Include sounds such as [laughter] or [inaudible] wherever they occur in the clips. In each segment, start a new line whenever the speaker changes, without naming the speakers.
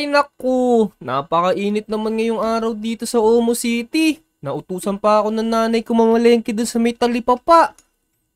Ay naku, napakainit naman ngayong araw dito sa Omo City. Nautusan pa ako ng nanay ko mamalengke dun sa may talipapa.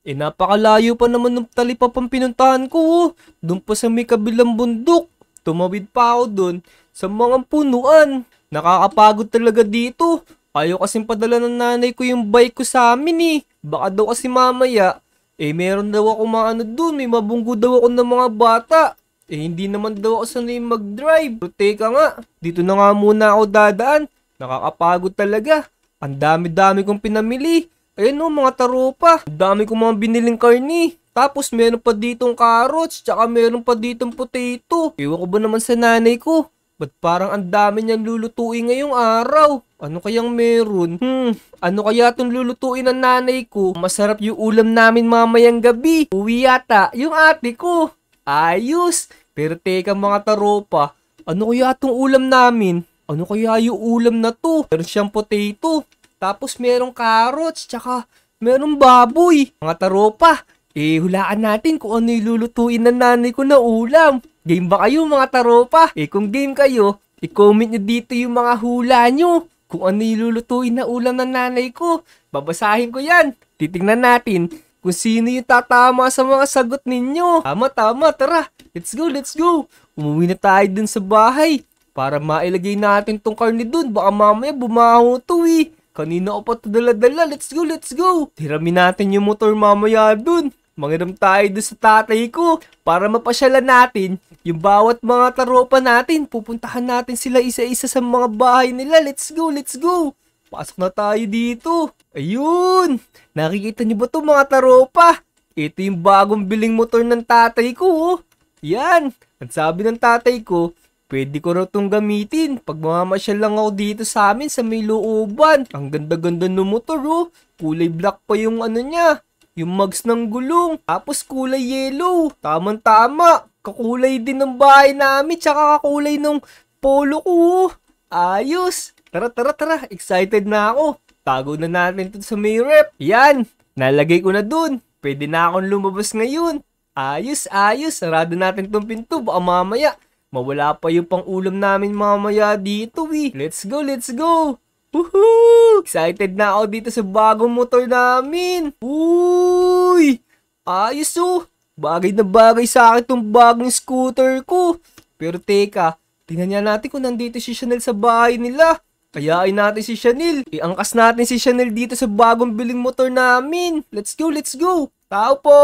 Eh napakalayo pa naman ng talipapang pinuntahan ko. oh. Doon pa sa may kabilang bundok. Tumawid pa ako dun sa mga punuan. Nakakapagod talaga dito. Ayaw kasing padala ng nanay ko yung bike ko sa amin eh. Baka daw kasi mamaya, eh meron daw ako maano dun, may mabunggo daw ako ng mga bata. Eh hindi naman daw ako sanay mag-drive. Pero teka nga, dito na nga muna ako dadaan. Nakakapagod talaga. Ang dami-dami kong pinamili. Ayun o, mga taropa. Ang dami kong mga biniling karni. Tapos meron pa ditong carrots, tsaka meron pa ditong potato. Ewan ko ba naman sa nanay ko? Ba't parang ang dami niyang lulutuin ngayong araw? Ano kayang meron? Hmm, ano kaya itong lulutuin ng nanay ko? Masarap yung ulam namin mamayang gabi. Uwi yata yung ate ko. Ayos! Pero teka mga taropa, ano kaya itong ulam namin? Ano kaya yung ulam na to? Meron siyang potato. Tapos merong carrots, tsaka merong baboy. Mga taropa, eh hulaan natin kung ano yung lulutuin ng nanay ko na ulam. Game ba kayo mga taropa? Eh kung game kayo, i-comment nyo dito yung mga hula nyo. Kung ano yung lulutuin na ulam ng nanay ko. Babasahin ko yan. Titingnan natin kung sino yung tatama sa mga sagot ninyo. Tama, tama, tara. Let's go, let's go. Umuwi na tayo dun sa bahay. Para mailagay natin tong karne dun. Baka mamaya bumaho to eh. Kanina ko pa ito dala-dala. Let's go, let's go. Hiramin natin yung motor mamaya dun. Mangiram tayo dun sa tatay ko. Para mapasyalan natin yung bawat mga taropa natin. Pupuntahan natin sila isa-isa sa mga bahay nila. Let's go, let's go. Pasok na tayo dito. Ayun! Nakikita niyo ba to mga taropa? Ito yung bagong biling motor ng tatay ko. oh. Yan! At sabi ng tatay ko, pwede ko raw tong gamitin pag mamamasyal lang ako dito sa amin sa may looban. Ang ganda-ganda ng motor oh. Kulay black pa yung ano niya. Yung mugs ng gulong. Tapos kulay yellow. Tamang-tama. Kakulay din ng bahay namin. Tsaka kakulay ng polo ko. oh. Ayos! Tara, tara, tara. Excited na ako. Tago na natin ito sa may rep. Yan! Nalagay ko na dun. Pwede na akong lumabas ngayon. Ayos, ayos. Sarado natin tong pinto. Baka mamaya, mawala pa yung pang ulam namin mamaya dito eh. Let's go, let's go! Woohoo! Excited na ako dito sa bagong motor namin. Uy! Ayos oh! Bagay na bagay sa akin tong bagong scooter ko. Pero teka, tingnan natin kung nandito si Chanel sa bahay nila. Kayain natin si Chanel. Iangkas natin si Chanel dito sa bagong biling motor namin. Let's go, let's go. Tao po!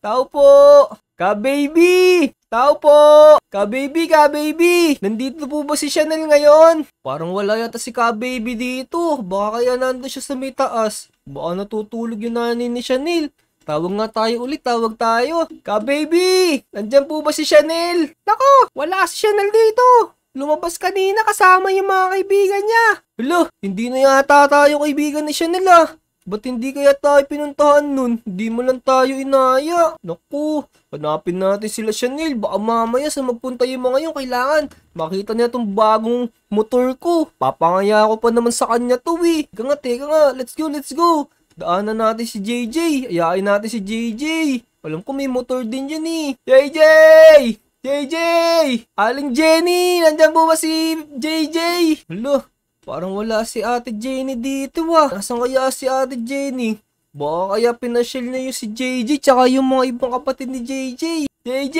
Tao po! Ka-baby! Tao po! Ka-baby, ka-baby! Nandito po ba si Chanel ngayon? Parang wala yata si ka-baby dito. Baka kaya nandun siya sa may taas. Baka natutulog yung nanay ni Chanel. Tawag nga tayo ulit, tawag tayo. Ka-baby! Nandyan po ba si Chanel? Nako, wala si Chanel dito. Lumabas kanina kasama yung mga kaibigan niya. Hala, hindi na yata tayo kaibigan ni Chanel ah. Ba't hindi kaya tayo pinuntahan nun? Hindi mo lang tayo inaya. Naku, hanapin natin sila Chanel. Baka mamaya sa magpunta yung mga yun, kailangan makita niya tong bagong motor ko. Papangaya ko pa naman sa kanya to eh. Teka nga, teka nga. Let's go, let's go. Daanan natin si JJ. Ayain natin si JJ. Alam ko may motor din yan eh. JJ! JJ! Aling Jenny! Nandyan po ba si JJ? Hala, parang wala si ate Jenny dito ah. Nasaan kaya si ate Jenny? Baka kaya pinasyal na yung si JJ tsaka yung mga ibang kapatid ni JJ. JJ!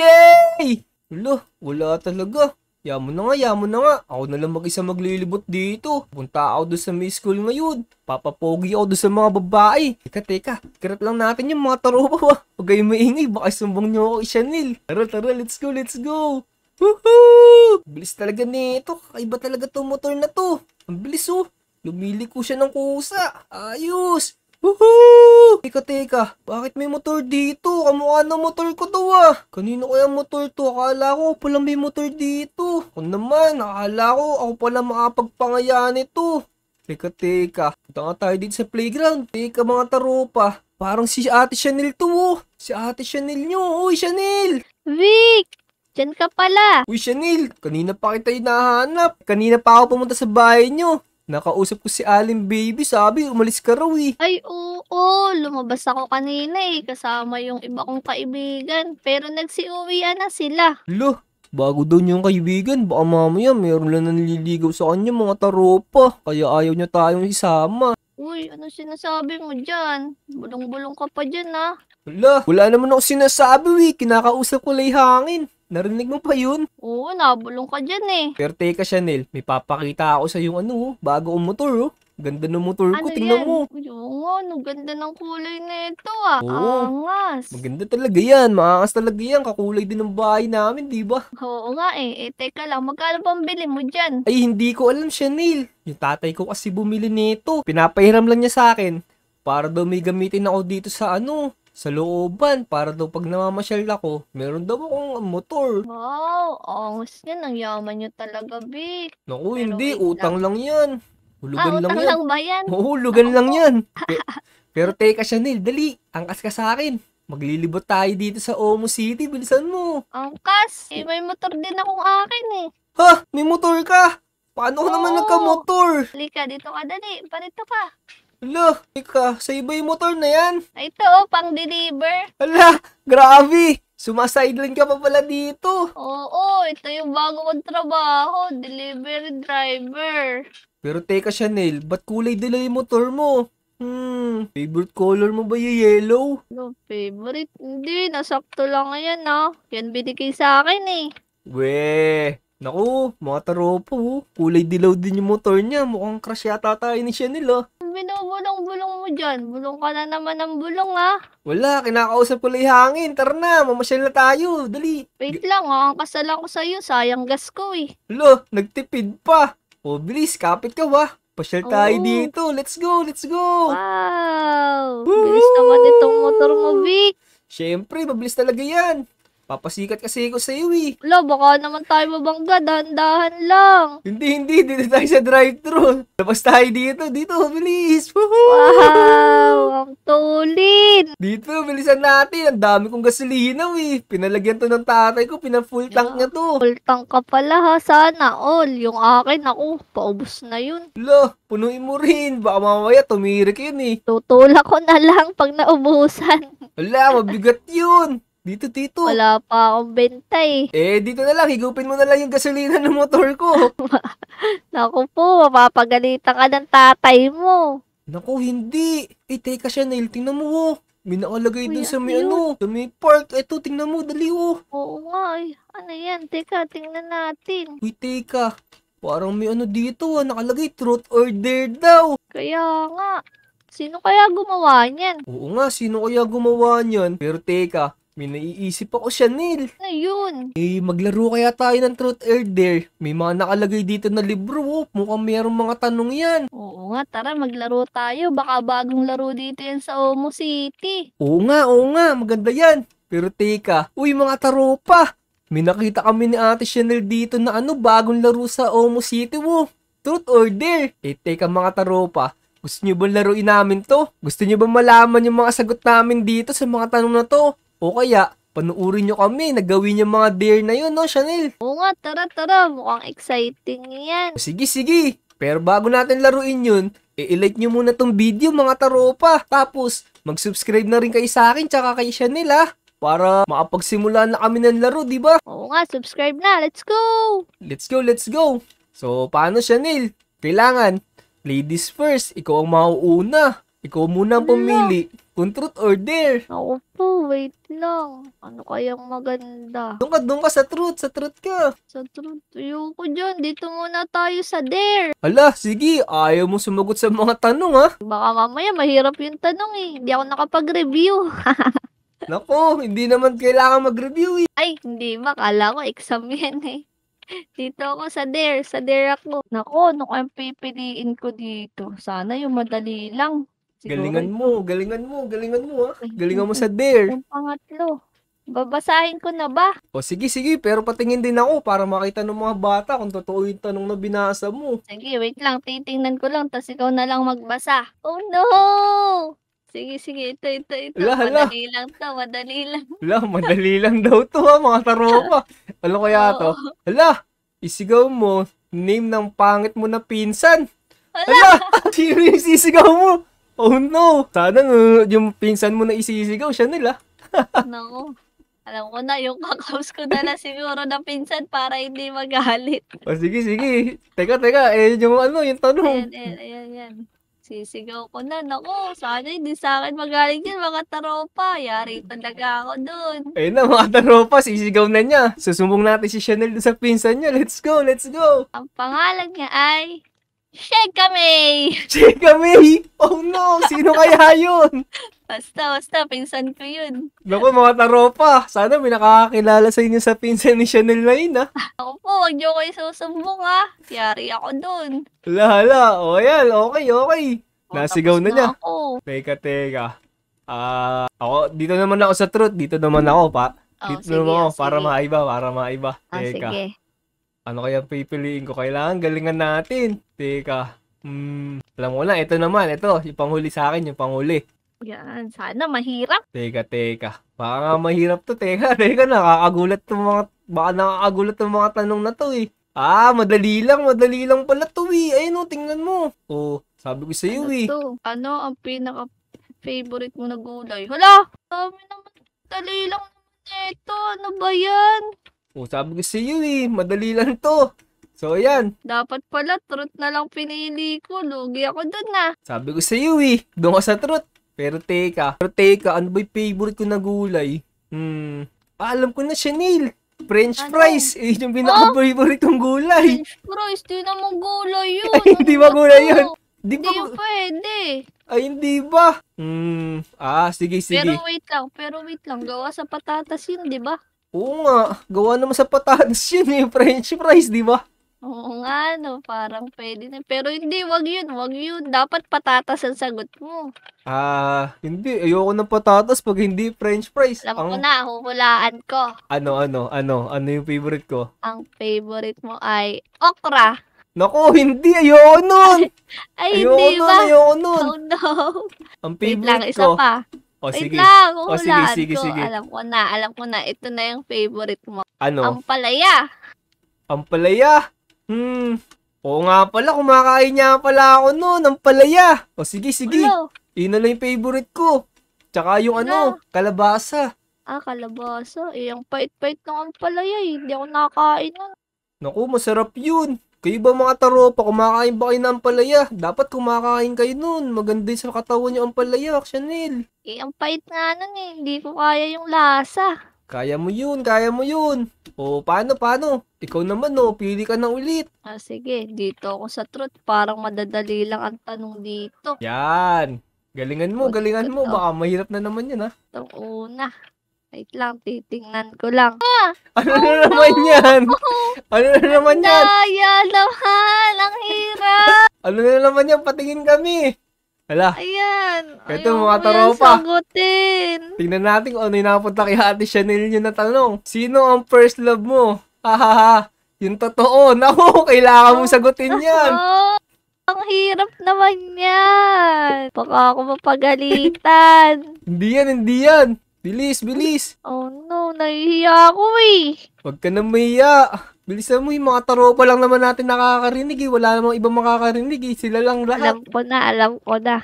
Hala, wala talaga. Yamo na nga, yamo na nga. Ako na lang mag-isa maglilibot dito. Punta ako doon sa may school ngayon. Papapogi ako doon sa mga babae. Teka, teka. Kirat lang natin yung mga taropa ba. Huwag kayong maingay. Baka sumbong nyo ako Chanel. Tara, tara. Let's go, let's go. Woohoo! Bilis talaga nito. Kakaiba talaga tong motor na to. Ang bilis oh. Lumiliko siya ng kusa. Ayos. Woohoo! Teka, teka. Bakit may motor dito? Kamukha ng motor ko to ah. Kanino kaya motor to? Akala ko pala may motor dito. Ako naman, akala ko ako pala makapagpangaya nito. Teka, teka. Punta nga tayo dito sa playground. Teka mga taropa. Parang si ate Chanel to oh. Si ate Chanel nyo. Uy, Chanel!
Vic! Diyan ka pala.
Uy, Chanel! Kanina pa kita hinahanap. Kanina pa ako pumunta sa bahay nyo. Nakausap ko si Aling Baby. Sabi, umalis ka raw eh.
Ay, oo. Lumabas ako kanina eh. Kasama yung iba kong kaibigan. Pero nagsiuwian na sila.
Lo, Bago daw niyang kaibigan, baka mamaya meron lang nanliligaw sa kanya mga taropa. Kaya ayaw niya tayong isama.
Uy, ano sinasabi mo dyan? Bulong-bulong ka pa dyan ah.
Wala, wala naman ako sinasabi, wi. Kinakausap ko lang yung hangin. Narinig mo pa yun?
Oo, nabulong ka dyan eh.
Pero teka, Chanel, may papakita ako sa yung ano, oh, bago ang motor, oh. Ganda ng motor ko,
Ano
tingnan
yan?
mo.
Oo nga, ano ganda ng kulay nito ah.
Oo.
Angas.
Maganda talaga yan, maangas talaga yan. Kakulay din ng bahay namin, di ba?
Oo nga eh. Eh, teka lang, magkano bang bili mo dyan?
Ay, hindi ko alam, Chanel. Yung tatay ko kasi bumili nito. Pinapahiram lang niya sa akin. Para daw may gamitin ako dito sa ano, sa looban. Para daw pag namamasyal ako, meron daw akong motor.
Wow, angas yan. Ang yaman nyo talaga, Vic.
Naku,
Pero
hindi.
wait
Utang lang yan.
Ah,
Hulugan lang
utang
yan.
lang ba yan?
Oo, hulugan lang yan. [laughs] Pe- Pero teka, Chanel, dali. Angkas ka sa akin. Maglilibot tayo dito sa Omo City. Bilisan mo.
Angkas. Eh, may motor din akong akin eh.
Ha? May motor ka? Paano ka naman
Oo.
nagka-motor?
Halika, dito ka dali. Parito ka.
Hala, ika, sa iba yung motor na yan.
Ito oh, pang deliver.
Hala, grabe. Sumasideline ka pa pala dito.
Oo, ito yung bago kong trabaho. Delivery driver.
Pero teka, Chanel, ba't kulay dila yung motor mo? Hmm, favorite color mo ba yung yellow?
No, favorite? Hindi, nasakto lang yan ah. Yan binigay sa akin eh.
We, naku, mga taropo, oh. kulay dilaw din yung motor niya. Mukhang crush yata tayo ni Chanel, ah.
Binubulong-bulong mo dyan. Bulong ka na naman ng bulong ah.
Wala, kinakausap ko lang yung hangin. Tara na, mamasyal na tayo. Dali.
Wait lang ah, ang kasal ako sa'yo. Sayang gas ko eh.
Lo, nagtipid pa. O, bilis, kapit ka ba? Pasyal tayo dito. Let's go, let's go.
Wow!
Woo!
Bilis naman itong motor mo, Vic.
Siyempre, mabilis talaga yan. Papasikat kasi ako sa iyo eh.
Wala, baka naman tayo mabangga. Dahan-dahan lang.
Hindi, hindi. Dito tayo sa drive-thru. Labas tayo dito. Dito, bilis.
Wow! Ang tulin!
Dito, bilisan natin. Ang dami kong gasolina eh. Pinalagyan to ng tatay ko. Pina-full tank niya to.
Full tank ka pala ha. Sana all. Yung akin, ako, paubos na yun.
Lo, punuin mo rin. Baka mamaya tumirik yun eh.
Tutulak ko na lang pag naubusan.
Wala, mabigat yun. Dito, dito.
Wala pa akong benta eh.
Eh, dito na lang. Higupin mo na lang yung gasolina ng motor ko. [laughs]
Naku po, mapapagalitan ka ng tatay mo.
Naku, hindi. Eh, teka siya, Nail. Tingnan mo, oh. May nakalagay dun sa may
ano
ano, sa may park. Eto, tingnan mo, dali, oh.
Oo nga eh. Ano yan? Teka, tingnan natin.
Uy, teka. Parang may ano dito, ah. Nakalagay, truth or dare daw.
Kaya nga. Sino kaya gumawa niyan?
Oo nga, sino kaya gumawa niyan? Pero teka, may naiisip ako siya, Neil.
Ano yun?
Eh, maglaro kaya tayo ng truth or dare. May mga nakalagay dito na libro, oh. Mukhang mayroong mga tanong yan.
Oo nga, tara maglaro tayo. Baka bagong laro dito yan sa Omo City.
Oo nga, oo nga, maganda yan. Pero teka, uy mga taropa. May nakita kami ni Ate Chanel dito na ano, bagong laro sa Omo City, wo. Truth or dare? Eh, teka mga taropa. Gusto nyo ba laruin namin to? Gusto nyo ba malaman yung mga sagot namin dito sa mga tanong na to? O kaya, panuurin nyo kami na gawin yung mga dare na yun, no, Chanel?
Oo nga, tara tara. Mukhang exciting yan.
Sige, sige. Pero bago natin laruin yun, i-like nyo muna tong video mga taropa. Tapos, mag-subscribe na rin kayo sa akin tsaka kay Chanel ha. Para makapagsimula na kami ng laro, di ba?
Oo nga, subscribe na. Let's go!
Let's go, let's go. So, paano Chanel? Kailangan, ladies first. Ikaw ang mauuna. Ikaw muna ang
Ano?
pumili. Kung truth or dare.
Ako po, wait lang. Ano kayang maganda?
Doon ka, doon ka sa truth. Sa truth ka.
Sa truth, ayoko dyan. Dito muna tayo sa dare.
Hala, sige. Ayaw mo sumagot sa mga tanong ha.
Baka mamaya mahirap yung tanong eh. Hindi ako nakapag-review. [laughs]
Nako, hindi naman kailangan mag-review eh.
Ay, hindi ba? Kala ko exam yan eh. Dito ako sa dare. Sa dare ako. Nako, ano kayang pipiliin ko dito? Sana yung madali lang. Siguro
Galingan mo, galingan mo, galingan mo ha. Galingan mo sa dare.
Yung pangatlo. Babasahin ko na ba?
O sige, sige, pero patingin din ako para makita ng mga bata kung totoo yung tanong na binasa mo.
Sige, wait lang. Titingnan ko lang. Tapos ikaw na lang magbasa. Oh no! Sige, sige. Ito, ito, ito.
Hala.
Madali lang to. Madali lang. [laughs]
Wala, madali lang daw to ha, mga taropa. Ano kaya to?
Oo.
Hala, isigaw mo, name ng pangit mo na pinsan.
Hala!
Hala, [laughs] sino yung sisigaw mo? Oh no, sana uh, yung pinsan mo na isisigaw siya nila. [laughs]
Nako. Alam ko na, yung kakaus ko na lang siguro na pinsan para hindi magalit.
O sige, sige. Teka, teka. Eh, yung ano, yung tanong.
Ayan, ayan, ayan, ayan. Sisigaw ko na. Naku, sana hindi sa akin magaling yan mga taropa. Yari talaga ako dun.
Ayun na, mga taropa, sisigaw na niya. Susumbong natin si Chanel sa pinsan niya. Let's go, let's go.
Ang pangalan niya ay Sheka May!
Chika May! Oh no, sino kaya yun?
Basta, basta, pinsan ko yun.
Naku, mga taropa, sana may nakakakilala sa inyo sa pinsan ni Chanel na yun, ha? [laughs]
Ako po, huwag niyo ko isusumbong ha. Yari ako dun.
Hala, hala. O yan, okay, okay. Nasigaw na niya.
Ako.
Teka, teka. Ah, ako, dito naman ako sa truth. Dito naman ako, pa.
Oh,
Dito
sige,
naman ako,
oh,
para
sige.
maiba, para maiba.
Ah,
Teka.
sige.
Ano kaya pipiliin ko? Kailangan galingan natin. Teka. Hmm, alam mo na, ito naman, ito, yung panghuli sa akin, yung panghuli.
Yan, sana mahirap.
Teka, teka. Baka nga mahirap to, teka, [laughs] teka, nakakagulat tong mga, baka nakakagulat tong mga tanong na to eh. Ah, madali lang, madali lang pala to eh. Ayun oh, tingnan mo. Oh, sabi ko sa iyo
Ano
eh.
to? Ano ang pinaka-favorite mo na gulay? Hala! Dami naman. Dali lang naman ito. Ano ba yan?
Oh, sabi ko sa iyo eh, madali lang to. So, ayan.
Dapat pala, truth na lang pinili ko. Lugi ako dun na.
Sabi ko sa iyo eh, doon ka sa truth. Pero teka, pero teka, ano ba yung favorite ko na gulay? Hmm, ah, alam ko na, Chanel. French
Ano?
fries. Eh, yung pinaka-favorite kong gulay.
French fries, di naman gulay [laughs] yun.
Ay, hindi ba
Ano
gulay yun? Di
Hindi
ba?
yun pwede.
Ay, hindi ba? Hmm, ah, sige, sige.
Pero wait lang, pero wait lang. Gawa sa patatas yun, di ba?
Oo nga, gawa naman sa patatas [laughs] yun eh, French fries, di ba?
Oo nga, no. Parang pwede na. Pero hindi, wag yun, wag yun. Dapat patatas ang sagot mo.
Ah, hindi, ayoko ng patatas pag hindi French fries.
Alam ko
Ang,
na, huhulaan ko.
ano, ano, ano, ano yung favorite ko?
Ang favorite mo ay okra.
Nako, hindi, ayoko nun! [laughs]
Ay,
Ayoko
hindi
nun,
ba?
ayoko nun!
Oh no.
Ang
Wait lang,
favorite
isa
ko.
pa.
O,
Wait
sige.
lang,
O, sige,
huhulaan
sige,
ko.
sige.
Alam ko na, alam ko na. Ito na yung favorite mo.
Ano?
Ang palaya.
Ang palaya. Hmm. Oo nga pala, kumakain niya pala ako noon, ang palaya. O sige, sige.
Ulo.
Yun na lang yung favorite ko. Tsaka yung ano, kalabasa.
Ah, kalabasa. Eh, ang pait-pait ng ang palaya eh. Hindi ako nakakain nun.
Naku, masarap yun. Kayo ba mga taropa, kumakain ba kayo ng palaya? Dapat kumakain kayo nun. Maganda yun sa katawan niyo ang palaya, Chanel.
Eh, ang pait nga nun eh. Hindi ko kaya yung lasa.
Kaya mo yun, kaya mo yun. O, paano, paano? Ikaw naman, no, pili ka na ulit.
Ah, sige. Dito ako sa truth. Parang madadali lang ang tanong dito.
Yan. Galingan mo, galingan mo. Baka mahirap na naman yan, ha?
Itong una. Wait lang, titingnan ko lang. [laughs]
Ano na naman yan? Ano na naman yan?
Daya naman! Ang hirap! [laughs]
Ano na naman yan? Patingin kami. Hala,
Ayan.
Ito,
ayoko
mga taropa.
sagutin.
tingnan natin kung ano yung napunta kay Ate Chanel yun na tanong. Sino ang first love mo? Hahaha. Yung totoo. [laughs] Naku, kailangan mo sagutin yan.
Oh, ang hirap naman yan. Baka ako mapagalitan.
Hindi yan, hindi yan. Bilis, bilis.
oh no, nahihiya ako eh.
Huwag ka na mahiya. Bilisan mo, yung mga taropa lang naman natin nakakarinig eh. Wala namang ibang makakarinig eh. Sila lang lahat.
Alam ko na, alam ko na.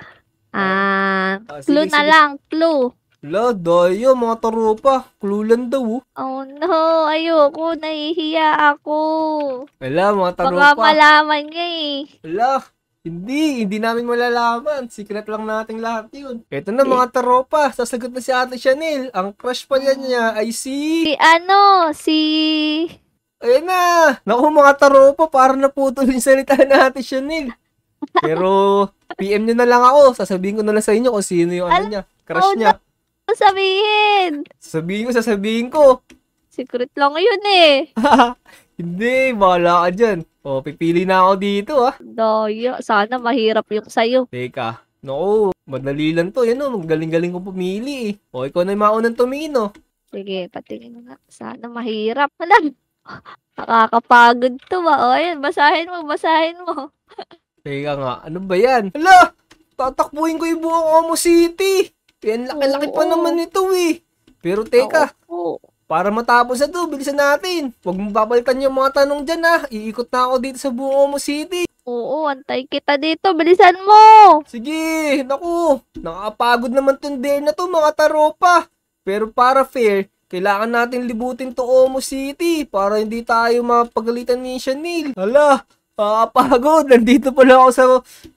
Ah,
Ah,
clue
sige,
na
sige.
lang, clue.
Wala, dayo, mga taropa. Klulan daw. oh.
Oh no, ayoko, nahihiya ako.
Wala, mga
Baka
taropa.
malaman niya eh.
Wala. Hindi, hindi namin malalaman. Secret lang nating lahat yun. Ito na mga taropa. Sasagot na si Ate Chanel. Ang crush pa yan niya ay si...
Si ano, si...
Ayan na! Naku mga taropa, para naputol yung salita na Ate Chanel. Pero, [laughs] PM nyo na lang ako. Sasabihin ko na lang sa inyo kung sino yung ano niya. Crush
Oh,
niya.
Ano sabihin?
Sasabihin ko, sasabihin ko.
Secret lang yun eh. [laughs]
Hindi, bahala ka dyan. O, pipili na ako dito ah.
Daya, sana mahirap yung sayo.
Teka. Naku, madali lang to. Yan o, magaling-galing kong pumili eh. O, ikaw na yung maunang tumingin oh.
Sige, patingin mo nga. Sana mahirap. Hala, [laughs] nakakapagod to ba? O, ayan, basahin mo, basahin mo. [laughs]
Teka nga, ano ba yan? Hala! Tatakbuhin ko yung buong Omo City! Yan, laki-laki pa naman ito eh. Pero teka,
Oo.
Para matapos na to, bilisan natin. Huwag mo babalikan yung mga tanong dyan ha. Iikot na ako dito sa buong Omo City.
Oo, antay kita dito. Bilisan mo!
Sige, naku. Nakakapagod naman tong dare na to mga taropa. Pero para fair, Kailangan natin libutin to Omo City para hindi tayo mapagalitan ni Chanel. Hala, nakakapagod. Nandito pala ako sa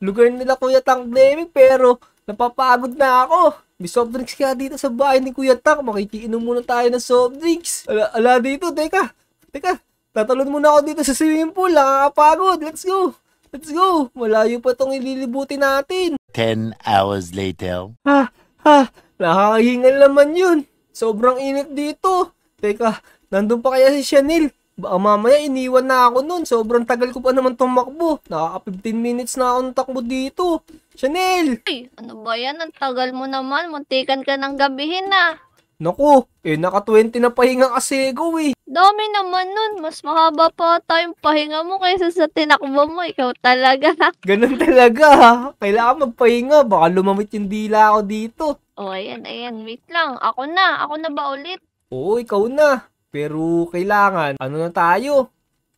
lugar nila Kuya Tank Gaming pero napapagod na ako. May soft drinks kaya dito sa bahay ni Kuya Tank. Makikiinom muna tayo ng soft drinks. Ala, ala dito, teka. Teka, tatalon muna ako dito sa swimming pool. Nakakapagod. Let's go. Let's go. Malayo pa tong ililibutin natin.
10 hours later.
Ha, ha, nakakahingal naman yun. Sobrang init dito. Teka, nandun pa kaya si Chanel? Baka mamaya iniwan na ako nun. Sobrang tagal ko pa naman tumakbo. Nakaka 15 minutes na ako takbo dito. Chanel!
Uy, ano ba yan? Ang tagal mo naman. Muntikan ka ng gabihin na.
Naku, eh naka 20 na pahinga kasi go eh.
Dami naman nun. Mas mahaba pa tayong pahinga mo kaysa sa tinakbo mo. Ikaw talaga. [laughs]
Ganun talaga ha. Kailangan magpahinga. Baka lumamit yung dila ako dito.
o, ayan, ayan. Wait lang. Ako na. Ako na ba ulit?
Oo, ikaw na. Pero kailangan, ano na tayo?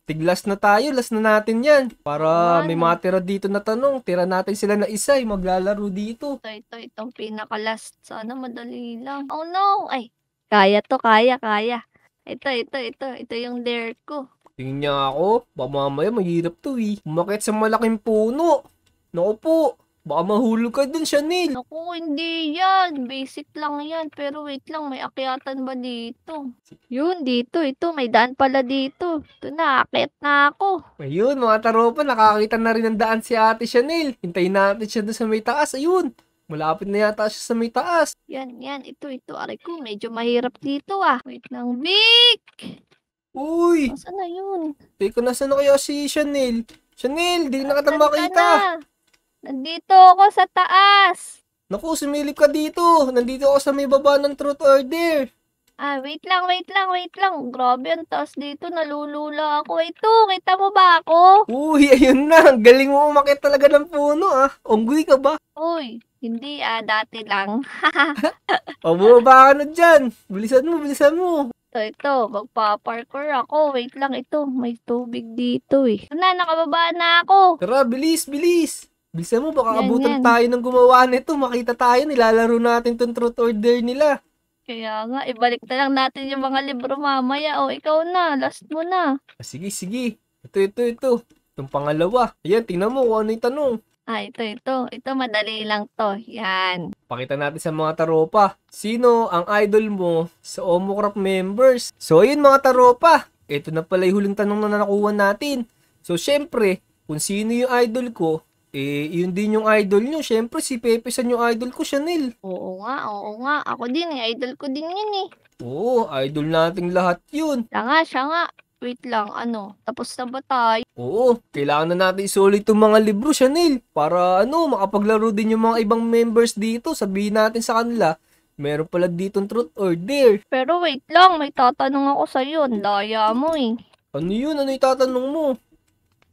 Tiglas na tayo, last na natin yan. Para may matira dito na tanong. Tira natin sila na isa, eh, maglalaro dito.
Ito, ito, itong pinaka-last. Sana madali lang. Oh no! Ay, kaya to, kaya, kaya. Ito, ito, ito. Ito yung dare ko.
Tingin niya ako, baka mamaya mahirap to eh. Umakit sa malaking puno. Naku po, baka mahulog ka dun, Chanel.
Naku, hindi yan. Basic lang yan. Pero wait lang, may akyatan ba dito? Yun, dito. Ito, may daan pala dito. Ito na, akyat na ako.
Ayun, mga taropa, nakakita na rin ng daan si ate Chanel. Hintayin natin siya dun sa may taas. Ayun, malapit na yata siya sa may taas.
Yan, yan. Ito, ito. Aray ko, medyo mahirap dito ah. Wait lang, Vic!
Uy,
Nasaan na yun?
teka, nasaan na kaya si Chanel? Chanel, di na kita makita.
na? Nandito ako sa taas.
Naku, sumilip ka dito. Nandito ako sa may baba ng truth order.
Ah, wait lang, wait lang, wait lang. Grabe, ang taas dito. Nalulula ako. Ito, kita mo ba ako?
Uy, [laughs] ayun na. Ang Galing mo umakit talaga ng puno ah. Unggoy ka ba?
Uy, hindi ah, dati lang. [laughs]
O, bumaba ka na dyan. Bilisan mo, bilisan mo.
Ito, ito, magpa-parkour ako. Wait lang, ito. May tubig dito eh. Ito na, nakababa na ako.
Tara, bilis, bilis. Bilisan mo, baka abutan tayo ng gumawa nito. Makita tayo, nilalaro natin tong truth order nila.
Kaya nga, ibalik na lang natin yung mga libro mamaya. O, ikaw na, last mo na.
Ah, sige, sige. Ito, ito, ito. Itong pangalawa. Ayan, tingnan mo kung ano yung tanong.
Ah, ito, ito. Ito, madali lang to. Yan.
Pakita natin sa mga taropa. Sino ang idol mo sa Omocrop members? So, ayun mga taropa. Ito na pala yung huling tanong na nakuha natin. So, syempre, kung sino yung idol ko, eh, yun din yung idol nyo. Syempre, si Pepe San yung idol ko, Chanel.
Oo nga, oo nga. Ako din eh. Idol ko din yun eh.
Oo, idol nating lahat yun.
Siya nga, siya nga. Wait lang, ano? Tapos na ba tayo?
Oo, kailangan na natin isulit itong mga libro, Chanel. Para ano, makapaglaro din yung mga ibang members dito. Sabihin natin sa kanila, meron pala dito truth or dare.
Pero wait lang, may tatanong ako sa'yo. Ang Daya mo eh.
Ano yun? Ano yung tatanong mo?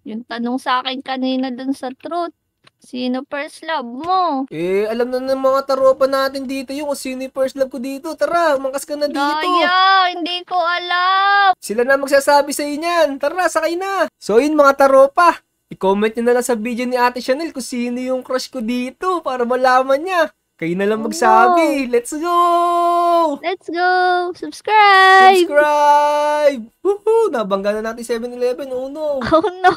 Yung tanong sa akin kanina dun sa truth. Sino first love mo?
Eh, alam na ng mga taropa natin dito yung kung sino yung first love ko dito. Tara, mangkas ka na dito.
Daya, hindi ko alam.
Sila na magsasabi sa inyan. Tara, sakay na. So, yun mga taropa. I-comment nyo na lang sa video ni Ate Chanel kung sino yung crush ko dito para malaman niya. Kayo na lang
Oh,
magsabi. Let's go!
Let's go! Subscribe!
Subscribe! Woohoo! Nabangga na natin 7-Eleven. Oh no!
Oh no!